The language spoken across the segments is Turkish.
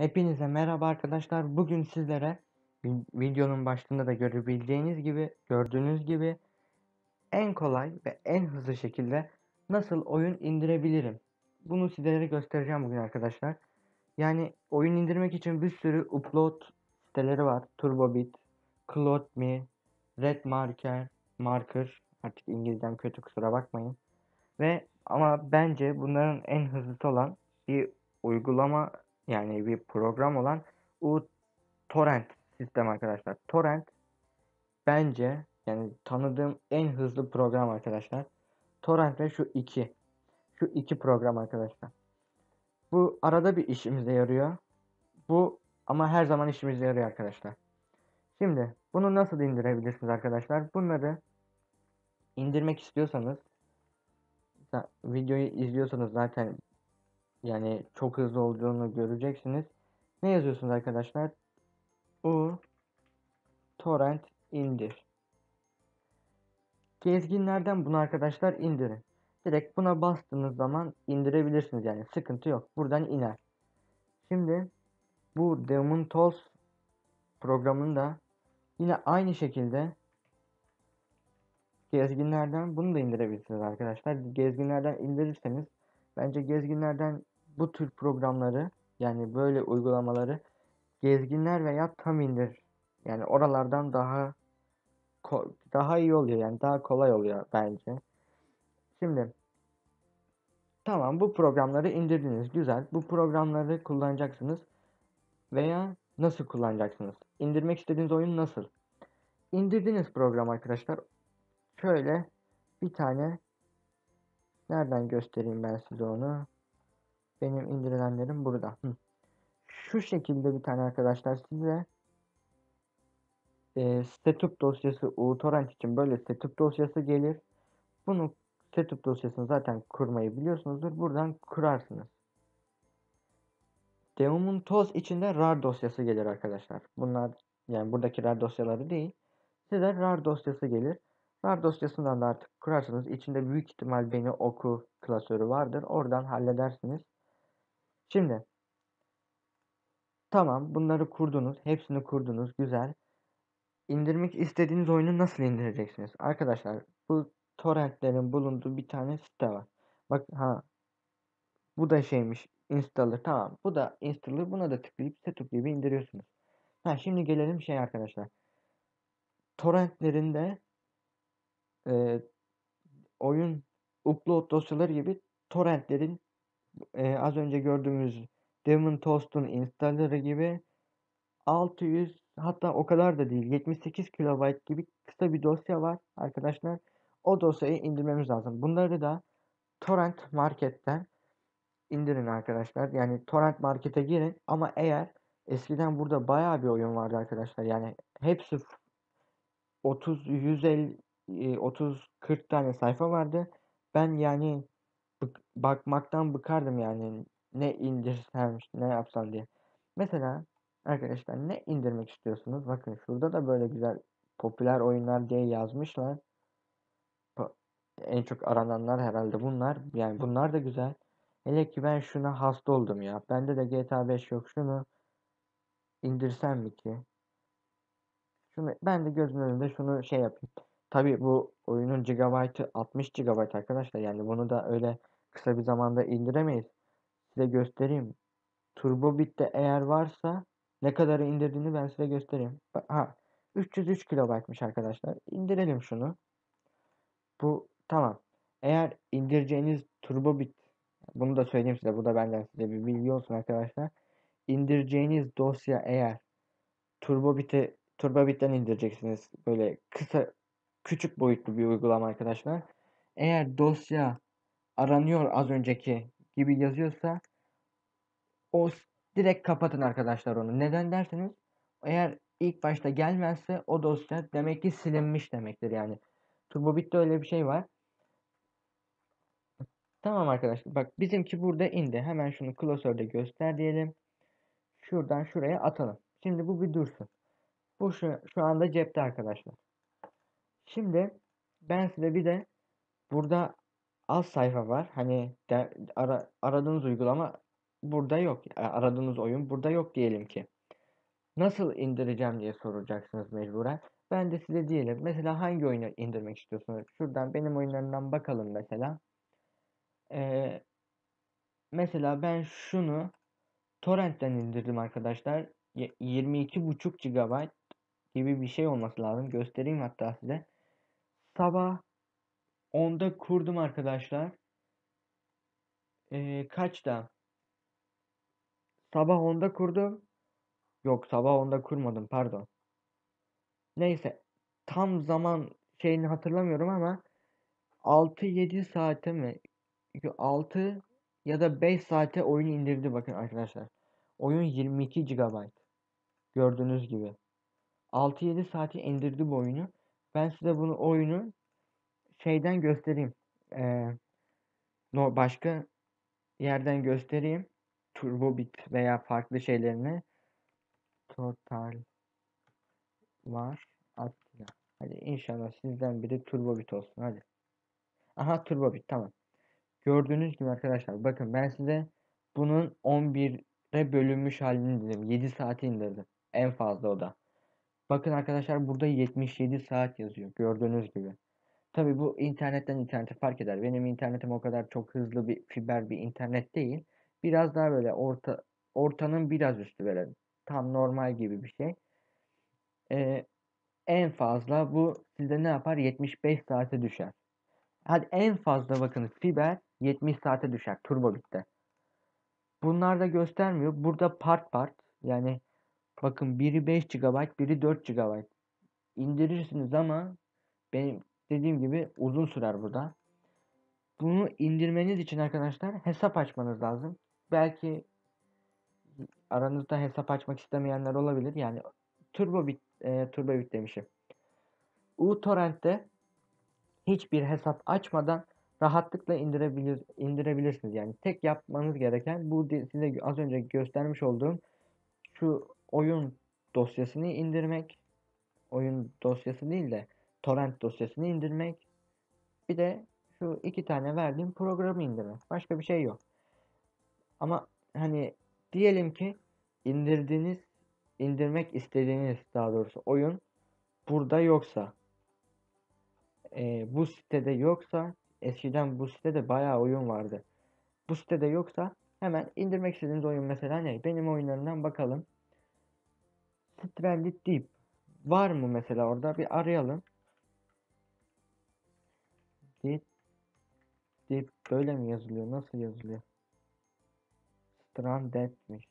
Hepinize merhaba arkadaşlar. Bugün sizlere vi- videonun başında da görebileceğiniz gibi, gördüğünüz gibi en kolay ve en hızlı şekilde nasıl oyun indirebilirim? Bunu sizlere göstereceğim bugün arkadaşlar. Yani oyun indirmek için bir sürü upload siteleri var. Turbobit, Cloud.me, Red Marker, Marker. Artık İngilizcem kötü kusura bakmayın. Ve ama bence bunların en hızlısı olan bir uygulama yani bir program olan uTorrent sistem arkadaşlar. Torrent bence yani tanıdığım en hızlı program arkadaşlar. Torrent ve şu iki. Şu iki program arkadaşlar. Bu arada bir işimize yarıyor. Bu ama her zaman işimize yarıyor arkadaşlar. Şimdi bunu nasıl indirebilirsiniz arkadaşlar? Bunları indirmek istiyorsanız videoyu izliyorsanız zaten yani çok hızlı olduğunu göreceksiniz. Ne yazıyorsunuz arkadaşlar? U torrent indir. Gezginlerden bunu arkadaşlar indirin. Direkt buna bastığınız zaman indirebilirsiniz yani sıkıntı yok. Buradan iner. Şimdi bu Demon Tools programında yine aynı şekilde gezginlerden bunu da indirebilirsiniz arkadaşlar. Gezginlerden indirirseniz bence gezginlerden bu tür programları yani böyle uygulamaları gezginler veya tam indir yani oralardan daha daha iyi oluyor yani daha kolay oluyor bence. Şimdi tamam bu programları indirdiniz güzel. Bu programları kullanacaksınız veya nasıl kullanacaksınız? İndirmek istediğiniz oyun nasıl? İndirdiğiniz program arkadaşlar şöyle bir tane nereden göstereyim ben size onu? Benim indirilenlerim burada. Hı. Şu şekilde bir tane arkadaşlar size e, setup dosyası uTorrent için böyle setup dosyası gelir. Bunu setup dosyasını zaten kurmayı biliyorsunuzdur. Buradan kurarsınız. Demo'nun toz içinde rar dosyası gelir arkadaşlar. Bunlar yani buradaki rar dosyaları değil. Size rar dosyası gelir. Rar dosyasından da artık kurarsınız. İçinde büyük ihtimal beni oku klasörü vardır. Oradan halledersiniz. Şimdi tamam bunları kurdunuz. Hepsini kurdunuz. Güzel. İndirmek istediğiniz oyunu nasıl indireceksiniz? Arkadaşlar bu torrentlerin bulunduğu bir tane site var. Bak ha bu da şeymiş installer tamam. Bu da installer buna da tıklayıp setup gibi indiriyorsunuz. Ha şimdi gelelim şey arkadaşlar. Torrentlerinde e, oyun upload dosyaları gibi torrentlerin e, az önce gördüğümüz Demon Toast'un installer'ı gibi 600 hatta o kadar da değil 78 kilobayt gibi kısa bir dosya var arkadaşlar. O dosyayı indirmemiz lazım. Bunları da Torrent Market'ten indirin arkadaşlar. Yani Torrent Market'e girin ama eğer eskiden burada bayağı bir oyun vardı arkadaşlar. Yani hepsi 30 150 30 40 tane sayfa vardı. Ben yani bık- bakmaktan bıkardım yani ne indirsem ne yapsam diye. Mesela arkadaşlar ne indirmek istiyorsunuz? Bakın şurada da böyle güzel popüler oyunlar diye yazmışlar. En çok arananlar herhalde bunlar. Yani bunlar da güzel. Hele ki ben şuna hasta oldum ya. Bende de GTA 5 yok. Şunu indirsem mi ki? Şunu ben de gözümün önünde şunu şey yapayım. Tabii bu oyunun gigabaytı 60 GB arkadaşlar. Yani bunu da öyle kısa bir zamanda indiremeyiz. Size göstereyim. Turbo Bit'te eğer varsa ne kadarı indirdiğini ben size göstereyim. Ha 303 kilobaytmış arkadaşlar. İndirelim şunu. Bu tamam. Eğer indireceğiniz Turbo Bit bunu da söyleyeyim size. Bu da benden size bir bilgi olsun arkadaşlar. İndireceğiniz dosya eğer Turbo Bit'i Turbo Bit'ten indireceksiniz. Böyle kısa küçük boyutlu bir uygulama arkadaşlar. Eğer dosya aranıyor az önceki gibi yazıyorsa o direkt kapatın arkadaşlar onu. Neden derseniz eğer ilk başta gelmezse o dosya demek ki silinmiş demektir yani. TurboBit'te öyle bir şey var. Tamam arkadaşlar bak bizimki burada indi. Hemen şunu klasörde göster diyelim. Şuradan şuraya atalım. Şimdi bu bir dursun. Bu şu, şu anda cepte arkadaşlar. Şimdi ben size bir de burada az sayfa var. Hani de, ara, aradığınız uygulama burada yok. Aradığınız oyun burada yok diyelim ki. Nasıl indireceğim diye soracaksınız mecburen. Ben de size diyelim. Mesela hangi oyunu indirmek istiyorsunuz? Şuradan benim oyunlarımdan bakalım mesela. Ee, mesela ben şunu torrentten indirdim arkadaşlar. Ye- 22,5 GB gibi bir şey olması lazım. Göstereyim hatta size. Sabah 10'da kurdum arkadaşlar. Ee, kaçta? Sabah 10'da kurdum. Yok sabah 10'da kurmadım pardon. Neyse tam zaman şeyini hatırlamıyorum ama 6-7 saate mi? 6 ya da 5 saate oyun indirdi bakın arkadaşlar. Oyun 22 GB. Gördüğünüz gibi. 6-7 saate indirdi bu oyunu. Ben size bunu oyunu şeyden göstereyim. Ee, başka yerden göstereyim. Turbobit veya farklı şeylerini. Total var. Attila. Hadi inşallah sizden biri Turbobit olsun. Hadi. Aha Turbobit tamam. Gördüğünüz gibi arkadaşlar bakın ben size bunun 11'e bölünmüş halini indirdim. 7 saati indirdim. En fazla o da. Bakın arkadaşlar burada 77 saat yazıyor. Gördüğünüz gibi. Tabi bu internetten internete fark eder. Benim internetim o kadar çok hızlı bir fiber bir internet değil. Biraz daha böyle orta ortanın biraz üstü böyle tam normal gibi bir şey. Ee, en fazla bu sizde ne yapar? 75 saate düşer. Hadi en fazla bakın fiber 70 saate düşer turbo bitte. Bunlar da göstermiyor. Burada part part yani bakın biri 5 GB, biri 4 GB. indirirsiniz ama benim dediğim gibi uzun sürer burada. Bunu indirmeniz için arkadaşlar hesap açmanız lazım. Belki aranızda hesap açmak istemeyenler olabilir. Yani TurboBit, e, TurboBit demişim. uTorrent'te hiçbir hesap açmadan rahatlıkla indirebilir indirebilirsiniz. Yani tek yapmanız gereken bu size az önce göstermiş olduğum şu oyun dosyasını indirmek. Oyun dosyası değil de torrent dosyasını indirmek. Bir de şu iki tane verdiğim programı indirmek. Başka bir şey yok. Ama hani diyelim ki indirdiğiniz indirmek istediğiniz daha doğrusu oyun burada yoksa e, bu sitede yoksa eskiden bu sitede bayağı oyun vardı. Bu sitede yoksa hemen indirmek istediğiniz oyun mesela ne? Benim oyunlarımdan bakalım. Stranded Deep var mı mesela orada bir arayalım. Deep Deep böyle mi yazılıyor? Nasıl yazılıyor? Stranded'miş.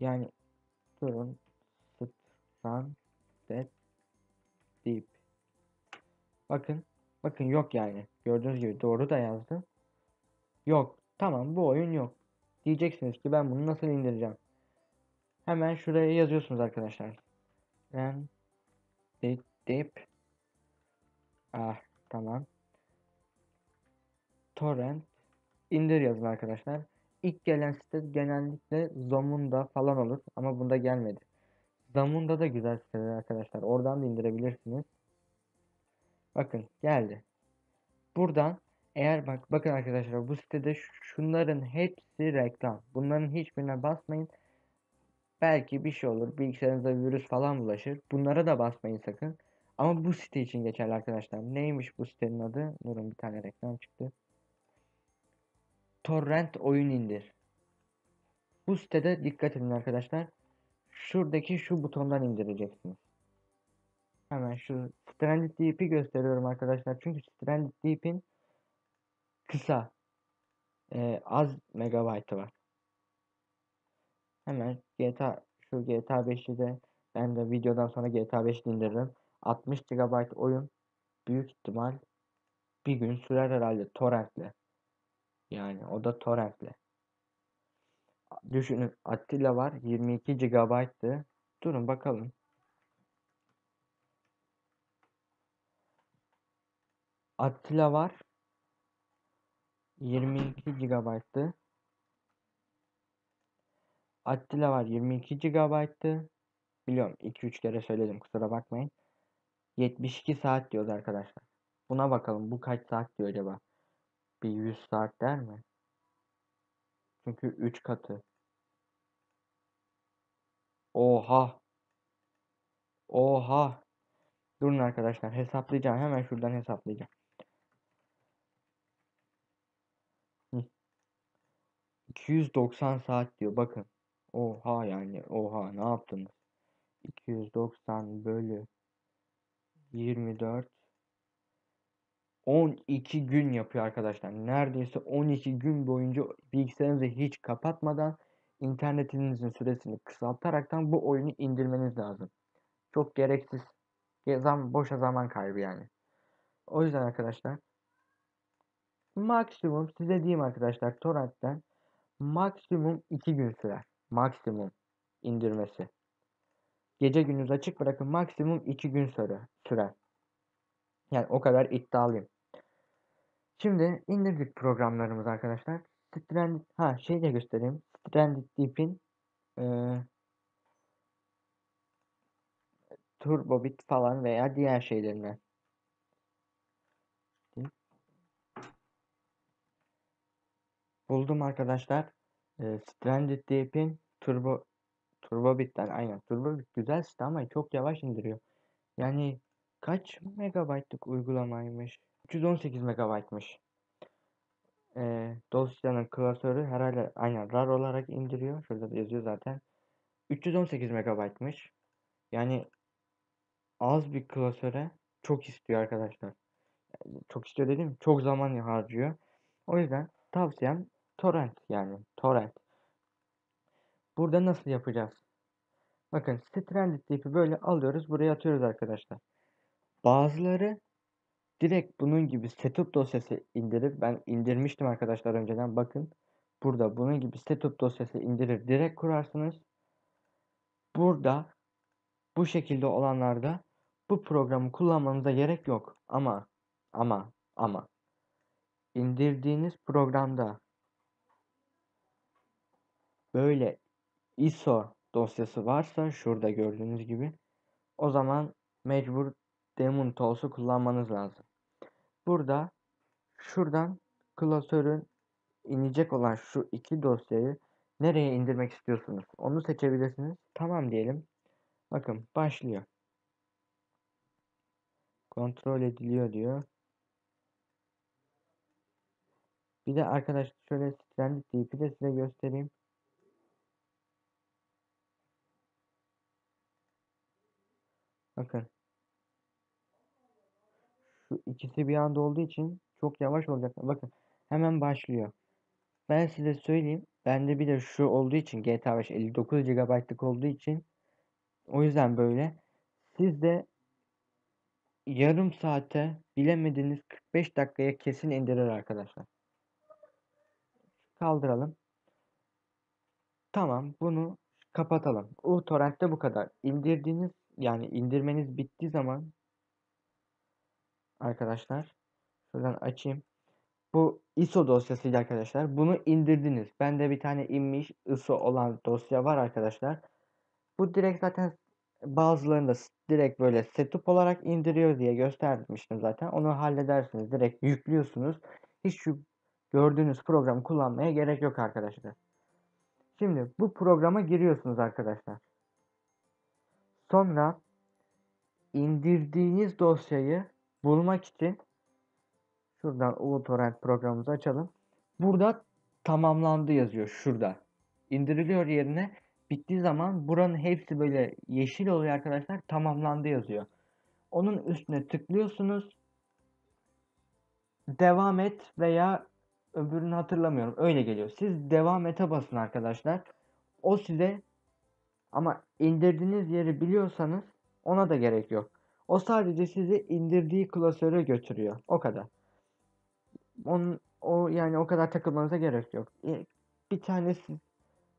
Yani durun Stranded Deep. Bakın. Bakın yok yani. Gördüğünüz gibi doğru da yazdım. Yok. Tamam bu oyun yok. Diyeceksiniz ki ben bunu nasıl indireceğim? Hemen şuraya yazıyorsunuz arkadaşlar. Ben deep, deep. Ah tamam. Torrent indir yazın arkadaşlar. İlk gelen site genellikle Zamunda falan olur ama bunda gelmedi. Zamunda da güzel siteler arkadaşlar. Oradan da indirebilirsiniz. Bakın geldi. Buradan eğer bak bakın arkadaşlar bu sitede şunların hepsi reklam. Bunların hiçbirine basmayın. Belki bir şey olur. Bilgisayarınıza virüs falan bulaşır. Bunlara da basmayın sakın. Ama bu site için geçerli arkadaşlar. Neymiş bu sitenin adı? Durun bir tane reklam çıktı. Torrent oyun indir. Bu sitede dikkat edin arkadaşlar. Şuradaki şu butondan indireceksiniz. Hemen şu Stranded Deep'i gösteriyorum arkadaşlar. Çünkü Stranded Deep'in kısa e, az megabaytı var. Hemen GTA şu GTA 5'i de ben de videodan sonra GTA 5'i indiririm. 60 GB oyun büyük ihtimal bir gün sürer herhalde torrentle. Yani o da torrentle. Düşünün Attila var 22 GB'tı. Durun bakalım. Attila var 22 GB'tı. Attila var 22 GB'tı. Biliyorum 2-3 kere söyledim kusura bakmayın. 72 saat diyoruz arkadaşlar. Buna bakalım bu kaç saat diyor acaba? Bir 100 saat der mi? Çünkü 3 katı. Oha. Oha. Durun arkadaşlar hesaplayacağım. Hemen şuradan hesaplayacağım. Hı. 290 saat diyor bakın. Oha yani oha ne yaptınız? 290 bölü 24 12 gün yapıyor arkadaşlar. Neredeyse 12 gün boyunca bilgisayarınızı hiç kapatmadan internetinizin süresini kısaltaraktan bu oyunu indirmeniz lazım. Çok gereksiz zaman boşa zaman kaybı yani. O yüzden arkadaşlar maksimum size diyeyim arkadaşlar torrentten maksimum 2 gün sürer. Maksimum indirmesi. Gece gündüz açık bırakın maksimum 2 gün süre, sürer. Yani o kadar iddialıyım. Şimdi indirdik programlarımız arkadaşlar. Stranded, ha şey de göstereyim. Stranded Deep'in e, Turbobit falan veya diğer şeylerine. Buldum arkadaşlar. E, Stranded Deep'in Turbo Turbobit'ten aynen. Turbobit güzel site ama çok yavaş indiriyor. Yani kaç megabaytlık uygulamaymış? 318 megabaytmış. E, dosyanın klasörü herhalde aynen RAR olarak indiriyor. Şurada da yazıyor zaten. 318 megabaytmış. Yani az bir klasöre çok istiyor arkadaşlar. Çok istiyor dedim çok zaman harcıyor. O yüzden tavsiyem torrent yani torrent. Burada nasıl yapacağız? Bakın stranded ipi böyle alıyoruz buraya atıyoruz arkadaşlar. Bazıları direkt bunun gibi setup dosyası indirip ben indirmiştim arkadaşlar önceden bakın. Burada bunun gibi setup dosyası indirir direkt kurarsınız. Burada bu şekilde olanlarda bu programı kullanmanıza gerek yok. Ama ama ama indirdiğiniz programda böyle ISO dosyası varsa şurada gördüğünüz gibi o zaman mecbur Daemon Tools'u kullanmanız lazım. Burada şuradan klasörün inecek olan şu iki dosyayı nereye indirmek istiyorsunuz? Onu seçebilirsiniz. Tamam diyelim. Bakın başlıyor. Kontrol ediliyor diyor. Bir de arkadaşlar şöyle Stranded Deep'i de size göstereyim. Bakın. Şu ikisi bir anda olduğu için çok yavaş olacak. Bakın hemen başlıyor. Ben size söyleyeyim. Bende bir de şu olduğu için GTA 5 59 GB'lık olduğu için o yüzden böyle. Siz de yarım saate bilemediniz 45 dakikaya kesin indirir arkadaşlar. Kaldıralım. Tamam bunu kapatalım. uTorrent'te bu kadar. İndirdiğiniz yani indirmeniz bittiği zaman arkadaşlar şuradan açayım. Bu ISO dosyasıyla arkadaşlar. Bunu indirdiniz. Bende bir tane inmiş ISO olan dosya var arkadaşlar. Bu direkt zaten bazılarında direkt böyle setup olarak indiriyor diye göstermiştim zaten. Onu halledersiniz. Direkt yüklüyorsunuz. Hiç şu gördüğünüz programı kullanmaya gerek yok arkadaşlar. Şimdi bu programa giriyorsunuz arkadaşlar. Sonra indirdiğiniz dosyayı bulmak için şuradan uTorrent programımızı açalım. Burada tamamlandı yazıyor şurada. İndiriliyor yerine bittiği zaman buranın hepsi böyle yeşil oluyor arkadaşlar. Tamamlandı yazıyor. Onun üstüne tıklıyorsunuz. Devam et veya öbürünü hatırlamıyorum. Öyle geliyor. Siz devam ete basın arkadaşlar. O size ama indirdiğiniz yeri biliyorsanız ona da gerek yok. O sadece sizi indirdiği klasöre götürüyor. O kadar. Onun, o yani o kadar takılmanıza gerek yok. E, bir tanesi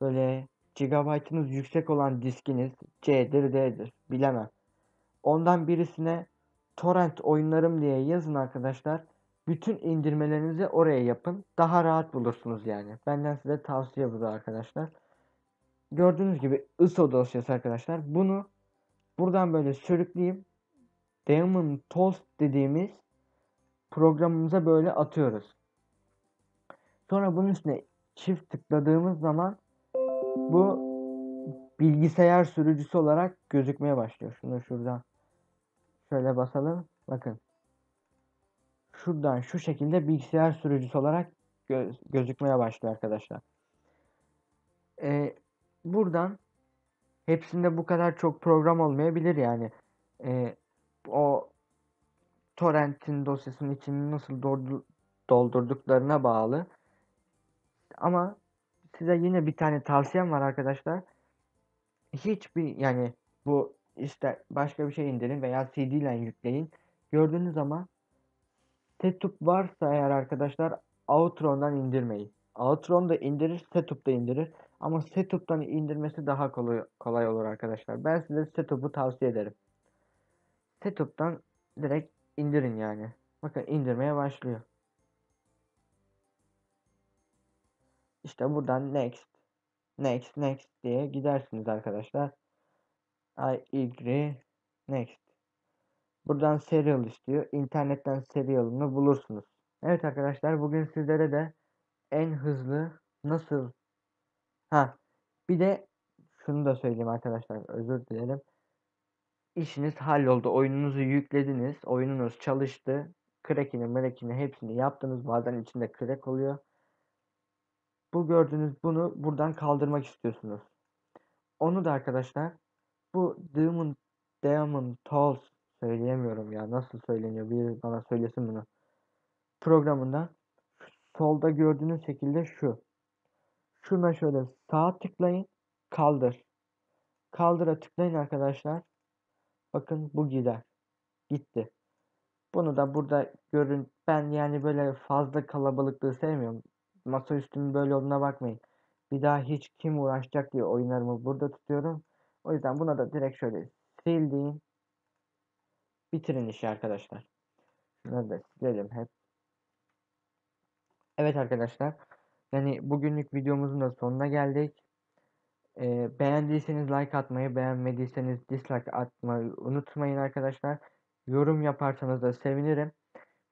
böyle gigabaytınız yüksek olan diskiniz C'dir D'dir bilemem. Ondan birisine torrent oyunlarım diye yazın arkadaşlar. Bütün indirmelerinizi oraya yapın. Daha rahat bulursunuz yani. Benden size tavsiye bu da arkadaşlar. Gördüğünüz gibi ISO dosyası arkadaşlar. Bunu buradan böyle sürükleyip Daemon Toast dediğimiz programımıza böyle atıyoruz. Sonra bunun üstüne çift tıkladığımız zaman bu bilgisayar sürücüsü olarak gözükmeye başlıyor. Şunu şuradan şöyle basalım. Bakın. Şuradan şu şekilde bilgisayar sürücüsü olarak gö- gözükmeye başlıyor arkadaşlar. Ee, buradan hepsinde bu kadar çok program olmayabilir yani. Ee, o torrentin dosyasının içini nasıl doldu- doldurduklarına bağlı. Ama size yine bir tane tavsiyem var arkadaşlar. Hiçbir yani bu işte başka bir şey indirin veya CD ile yükleyin. Gördüğünüz zaman setup varsa eğer arkadaşlar Outro'dan indirmeyin. Outro'nu da indirir, setup da indirir. Ama setup'tan indirmesi daha kolay, kolay olur arkadaşlar. Ben size setup'u tavsiye ederim. Setup'tan direkt indirin yani. Bakın indirmeye başlıyor. İşte buradan next, next, next diye gidersiniz arkadaşlar. I agree, next. Buradan serial istiyor. İnternetten serialını bulursunuz. Evet arkadaşlar bugün sizlere de en hızlı nasıl ha bir de şunu da söyleyeyim arkadaşlar özür dilerim. İşiniz halloldu. Oyununuzu yüklediniz. Oyununuz çalıştı. Crack'ini, mrekini hepsini yaptınız. Bazen içinde crack oluyor. Bu gördüğünüz bunu buradan kaldırmak istiyorsunuz. Onu da arkadaşlar bu Demon Demon Tools söyleyemiyorum ya. Nasıl söyleniyor? Bir bana söylesin bunu. Programında solda gördüğünüz şekilde şu. Şuna şöyle sağ tıklayın. Kaldır. Kaldıra tıklayın arkadaşlar. Bakın bu gider. Gitti. Bunu da burada görün. Ben yani böyle fazla kalabalıklığı sevmiyorum. Masaüstümün böyle olduğuna bakmayın. Bir daha hiç kim uğraşacak diye oyunlarımı burada tutuyorum. O yüzden buna da direkt şöyle sil deyin. Bitirin işi arkadaşlar. Şunları da silelim hep. Evet arkadaşlar. Yani bugünlük videomuzun da sonuna geldik. Ee, beğendiyseniz like atmayı, beğenmediyseniz dislike atmayı unutmayın arkadaşlar. Yorum yaparsanız da sevinirim.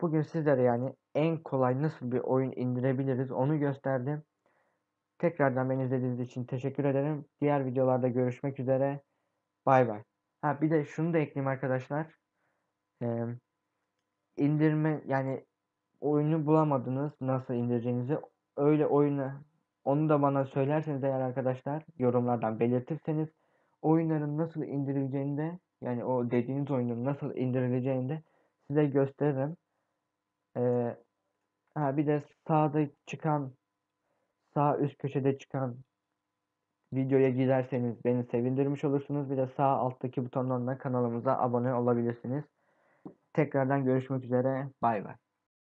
Bugün sizlere yani en kolay nasıl bir oyun indirebiliriz onu gösterdim. Tekrardan beni izlediğiniz için teşekkür ederim. Diğer videolarda görüşmek üzere. Bay bay. Ha bir de şunu da ekleyeyim arkadaşlar. Ee, indirme yani oyunu bulamadınız nasıl indireceğinizi öyle oyunu onu da bana söylerseniz eğer arkadaşlar yorumlardan belirtirseniz oyunların nasıl indirileceğini de yani o dediğiniz oyunun nasıl indirileceğini de size gösteririm. Ee, ha bir de sağda çıkan sağ üst köşede çıkan videoya giderseniz beni sevindirmiş olursunuz. Bir de sağ alttaki butondan da kanalımıza abone olabilirsiniz. Tekrardan görüşmek üzere. Bay bay.